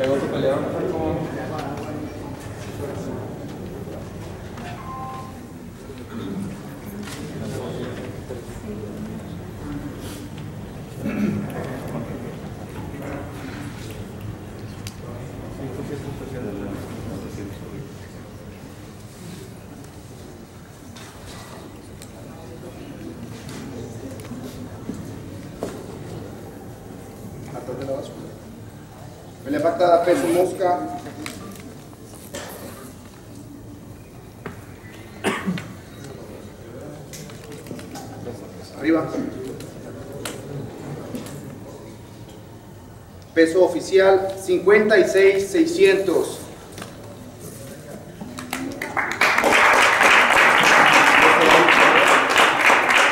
Atrás de la báscula. Pelea pactada, peso mosca. Arriba. Peso oficial 56,600.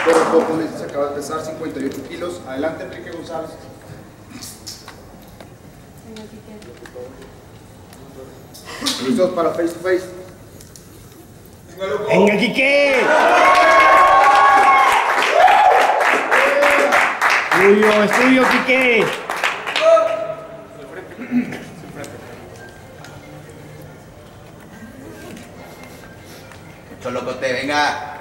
Pero oponente se acaba de pesar 58 kilos. Adelante, Enrique González. ¿Listos para face to face? ¡Venga, Quique! Tuyo, es tuyo, Quique. Cholocote, venga.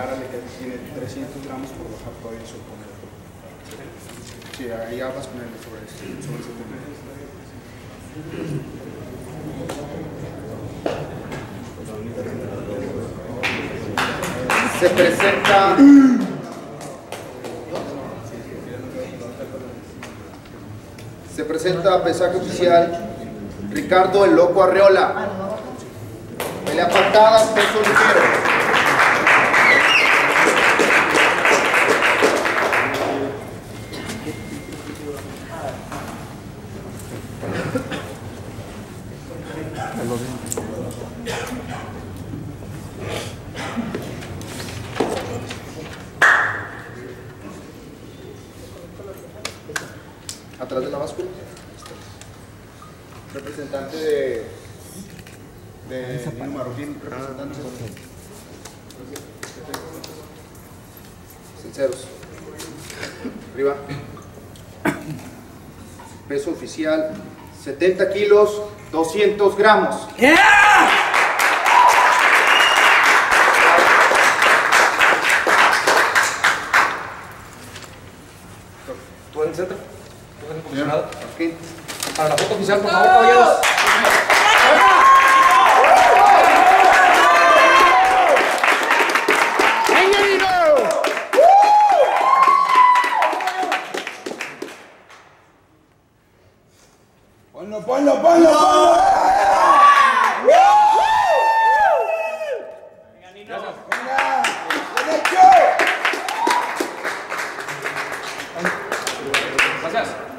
Aclárale que tiene 300 gramos por bajar todavía su oponente. Sí, ahí ya vas con él sobre, ese- sobre ese tema. Se presenta. Se presenta pesaje oficial Ricardo el Loco Arreola. Pelea pactada, peso ligero. Atrás de la báscula. Representante de. de Nino Marroquín, representante. Sinceros. Arriba. Peso oficial 70 kilos, 200 gramos. Tú en el centro. Tú en el posicionado. Aquí. Para la foto oficial, por favor, caballeros. Gracias.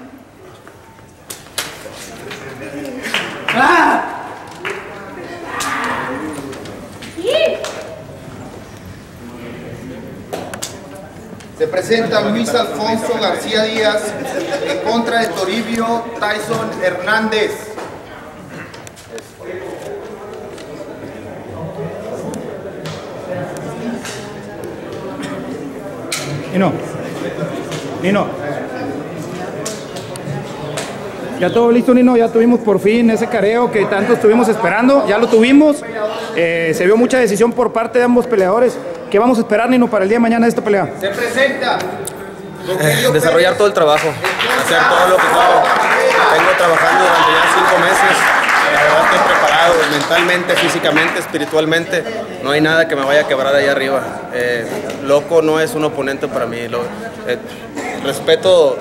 Se presenta Luis Alfonso García Díaz en contra de Toribio Tyson Hernández. Nino. Nino. Ya todo listo, Nino. Ya tuvimos por fin ese careo que tanto estuvimos esperando. Ya lo tuvimos. Eh, se vio mucha decisión por parte de ambos peleadores. ¿Qué vamos a esperar, Nino, para el día de mañana de esta pelea? Se presenta Eh, desarrollar todo el trabajo, hacer todo lo que puedo. Vengo trabajando durante ya cinco meses. La verdad estoy preparado mentalmente, físicamente, espiritualmente. No hay nada que me vaya a quebrar ahí arriba. Eh, loco no es un oponente para mí. Lo- eh, respeto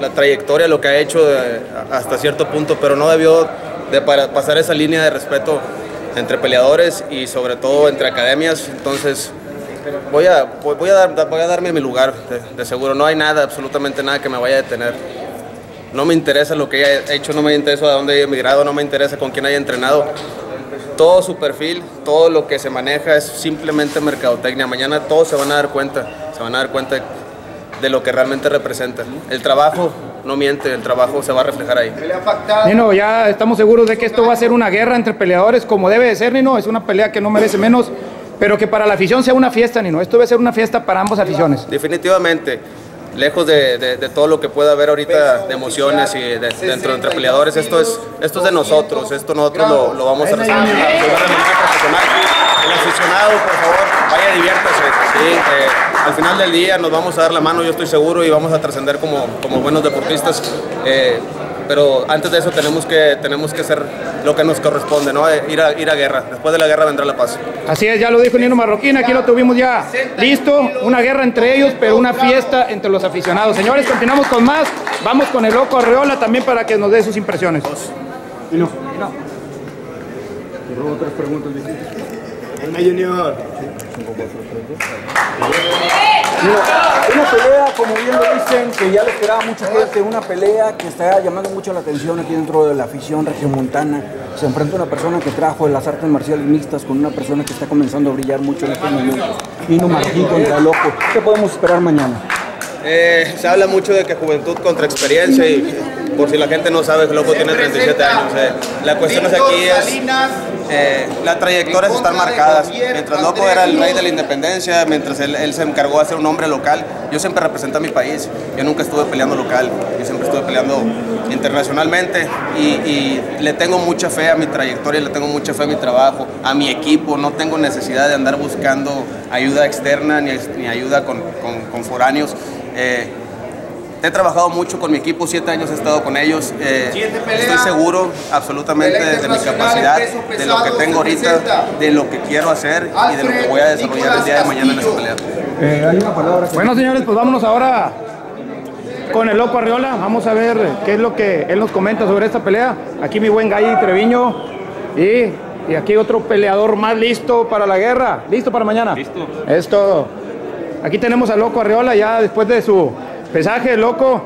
la trayectoria, lo que ha hecho eh, hasta cierto punto, pero no debió de para- pasar esa línea de respeto entre peleadores y sobre todo entre academias. Entonces, voy a, voy a, dar, voy a darme mi lugar, de, de seguro. No hay nada, absolutamente nada que me vaya a detener. No me interesa lo que haya hecho, no me interesa a dónde haya emigrado, no me interesa con quién haya entrenado. Todo su perfil, todo lo que se maneja es simplemente mercadotecnia. Mañana todos se van a dar cuenta, se van a dar cuenta de lo que realmente representa. El trabajo no miente, el trabajo se va a reflejar ahí. Nino, ya estamos seguros de que esto va a ser una guerra entre peleadores como debe de ser, Nino. Es una pelea que no merece menos, pero que para la afición sea una fiesta, Nino. Esto debe ser una fiesta para ambas aficiones. Definitivamente lejos de, todo lo que pueda haber ahorita de emociones y dentro de entre peleadores, esto es, esto es de nosotros, esto nosotros lo, vamos a resolver de. El aficionado, por favor, vaya diviértase. Eh, al final del día nos vamos a dar la mano, yo estoy seguro, y vamos a trascender como, como buenos deportistas. Eh, pero antes de eso tenemos que, tenemos que hacer lo que nos corresponde, ¿no? Eh, ir, a, ir a guerra. Después de la guerra vendrá la paz. Así es, ya lo dijo Nino Marroquín, aquí lo tuvimos ya listo. Una guerra entre ellos, pero una fiesta entre los aficionados. Señores, continuamos con más. Vamos con el loco Arreola también para que nos dé sus impresiones. Nino. Te robo tres preguntas Junior una pelea, como bien lo dicen, que ya le esperaba mucha gente, una pelea que está llamando mucho la atención aquí dentro de la afición regiomontana. Se enfrenta una persona que trajo las artes marciales mixtas con una persona que está comenzando a brillar mucho en estos momentos. Nino Martín contra Loco. ¿Qué podemos esperar mañana? Eh, se habla mucho de que juventud contra experiencia y por si la gente no sabe, Loco tiene 37 años. Eh. La cuestión es aquí es eh, las trayectorias están marcadas. Mientras Loco era el rey de la independencia, mientras él, se encargó de ser un hombre local, yo siempre representé a mi país. Yo nunca estuve peleando local, yo siempre estuve peleando internacionalmente y, le tengo mucha fe a mi trayectoria, le tengo mucha fe a mi trabajo, a mi equipo. No tengo necesidad de andar buscando ayuda externa ni, ayuda con, foráneos. Eh, He trabajado mucho con mi equipo, siete años he estado con ellos. Eh, estoy seguro absolutamente de, mi capacidad, de lo que tengo ahorita, de lo que quiero hacer y de lo que voy a desarrollar el día de mañana en esa pelea. Eh, bueno, señores, pues vámonos ahora con el loco Arriola. Vamos a ver qué es lo que él nos comenta sobre esta pelea. Aquí mi buen Gay Treviño y, y aquí otro peleador más listo para la guerra. ¿Listo para mañana? Listo. Es todo. Aquí tenemos al loco Arriola ya después de su Pesaje, loco.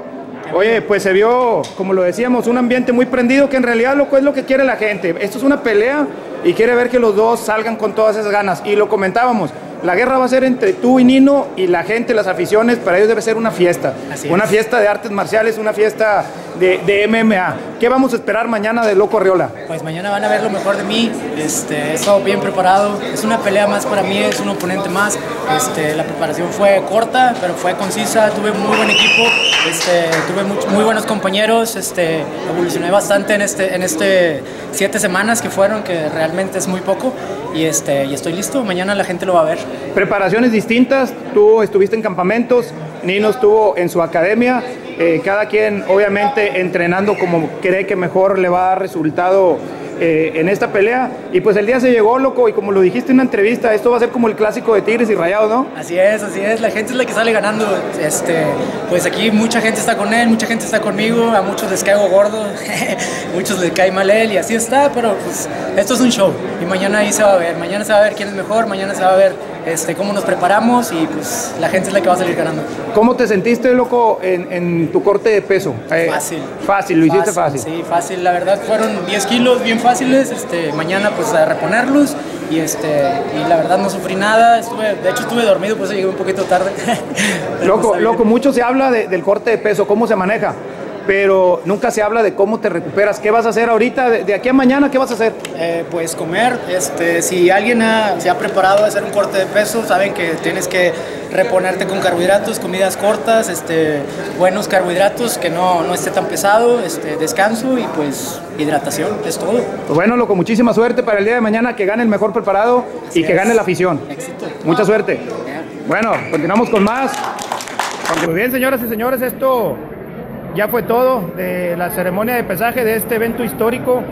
Oye, pues se vio, como lo decíamos, un ambiente muy prendido que en realidad, loco, es lo que quiere la gente. Esto es una pelea y quiere ver que los dos salgan con todas esas ganas. Y lo comentábamos, la guerra va a ser entre tú y Nino y la gente, las aficiones, para ellos debe ser una fiesta. una fiesta de artes marciales, una fiesta de, MMA. ¿Qué vamos a esperar mañana de Loco Arriola? Pues mañana van a ver lo mejor de mí. Este, he estado bien preparado. Es una pelea más para mí, es un oponente más. Este, la preparación fue corta, pero fue concisa. Tuve muy buen equipo, este, tuve muy, buenos compañeros. Este, evolucioné bastante en este, en este siete semanas que fueron, que realmente es muy poco. Y, este, y estoy listo. Mañana la gente lo va a ver. Preparaciones distintas. Tú estuviste en campamentos. Nino estuvo en su academia. Eh, cada quien obviamente entrenando como cree que mejor le va a dar resultado eh, en esta pelea. Y pues el día se llegó, loco, y como lo dijiste en una entrevista, esto va a ser como el clásico de Tigres y Rayados, ¿no? Así es, así es, la gente es la que sale ganando. Este, pues aquí mucha gente está con él, mucha gente está conmigo, a muchos les caigo gordo, muchos les cae mal él y así está, pero pues esto es un show y mañana ahí se va a ver, mañana se va a ver quién es mejor, mañana se va a ver este, cómo nos preparamos y pues la gente es la que va a salir ganando. ¿Cómo te sentiste, loco, en, tu corte de peso? Eh, fácil. Fácil, lo hiciste fácil. Sí, fácil, la verdad fueron 10 kilos bien fáciles, este, mañana pues a reponerlos y, este, y la verdad no sufrí nada, estuve, de hecho estuve dormido, pues llegué un poquito tarde. loco, loco, mucho se habla del corte de peso, ¿cómo se maneja? Pero nunca se habla de cómo te recuperas. ¿Qué vas a hacer ahorita? De, aquí a mañana, ¿qué vas a hacer? Eh, pues comer. Este, si alguien se ha preparado a hacer un corte de peso, saben que tienes que reponerte con carbohidratos, comidas cortas, este, buenos carbohidratos, que no, no esté tan pesado, este, descanso y pues hidratación, es todo. Pues bueno, loco, muchísima suerte para el día de mañana, que gane el mejor preparado y que gane la afición. Éxito. Mucha suerte. Bueno, continuamos con más. Muy bien, señoras y señores, esto ya fue todo de la ceremonia de pesaje de este evento histórico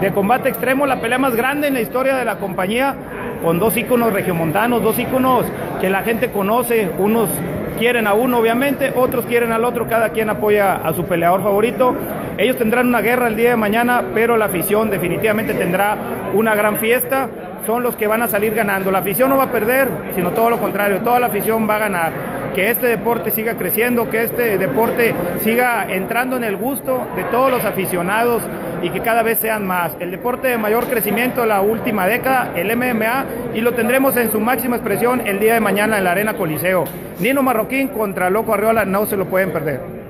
de combate extremo, la pelea más grande en la historia de la compañía, con dos íconos regiomontanos, dos íconos que la gente conoce, unos quieren a uno obviamente, otros quieren al otro, cada quien apoya a su peleador favorito. Ellos tendrán una guerra el día de mañana, pero la afición definitivamente tendrá una gran fiesta. Son los que van a salir ganando. La afición no va a perder, sino todo lo contrario, toda la afición va a ganar que este deporte siga creciendo, que este deporte siga entrando en el gusto de todos los aficionados y que cada vez sean más. El deporte de mayor crecimiento en la última década, el MMA, y lo tendremos en su máxima expresión el día de mañana en la Arena Coliseo. Nino Marroquín contra Loco Arriola, no se lo pueden perder.